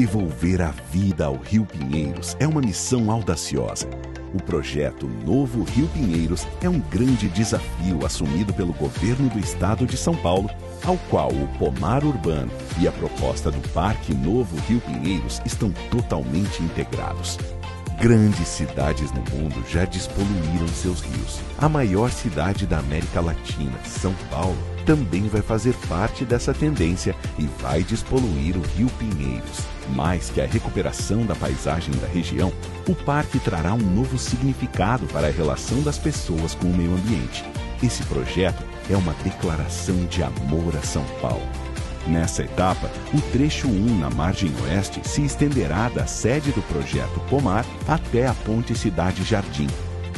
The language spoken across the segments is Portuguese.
Devolver a vida ao Rio Pinheiros é uma missão audaciosa. O projeto Novo Rio Pinheiros é um grande desafio assumido pelo governo do estado de São Paulo, ao qual o pomar urbano e a proposta do Parque Novo Rio Pinheiros estão totalmente integrados. Grandes cidades no mundo já despoluíram seus rios. A maior cidade da América Latina, São Paulo, também vai fazer parte dessa tendência e vai despoluir o Rio Pinheiros. Mais que a recuperação da paisagem da região, o parque trará um novo significado para a relação das pessoas com o meio ambiente. Esse projeto é uma declaração de amor a São Paulo. Nessa etapa, o trecho 1 na margem oeste se estenderá da sede do projeto Pomar até a Ponte Cidade Jardim,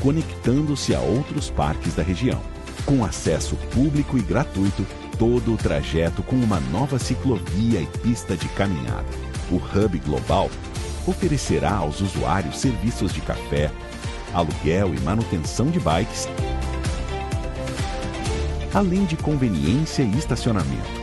conectando-se a outros parques da região. Com acesso público e gratuito, todo o trajeto com uma nova ciclovia e pista de caminhada. O Hub Global oferecerá aos usuários serviços de café, aluguel e manutenção de bikes, além de conveniência e estacionamento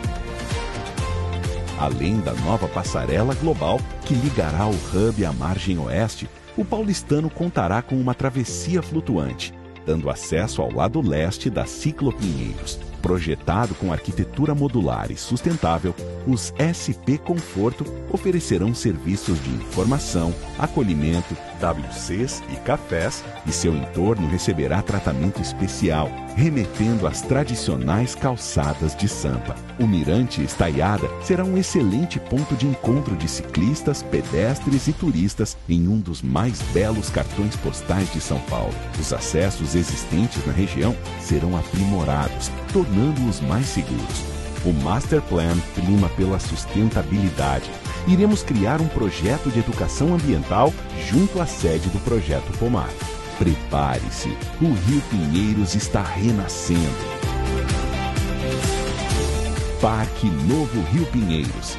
Além da nova passarela global que ligará o hub à margem oeste, o paulistano contará com uma travessia flutuante, dando acesso ao lado leste da Ciclo Pinheiros. Projetado com arquitetura modular e sustentável, os SP Conforto oferecerão serviços de informação, acolhimento, WCs e cafés, e seu entorno receberá tratamento especial, remetendo às tradicionais calçadas de Sampa. O Mirante Estaiada será um excelente ponto de encontro de ciclistas, pedestres e turistas em um dos mais belos cartões postais de São Paulo. Os acessos existentes na região serão aprimorados, tornando-os mais seguros. O Master Plan prima pela sustentabilidade. Iremos criar um projeto de educação ambiental junto à sede do Projeto Pomar. Prepare-se, o Rio Pinheiros está renascendo. Parque Novo Rio Pinheiros